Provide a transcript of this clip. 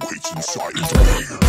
what's inside of me.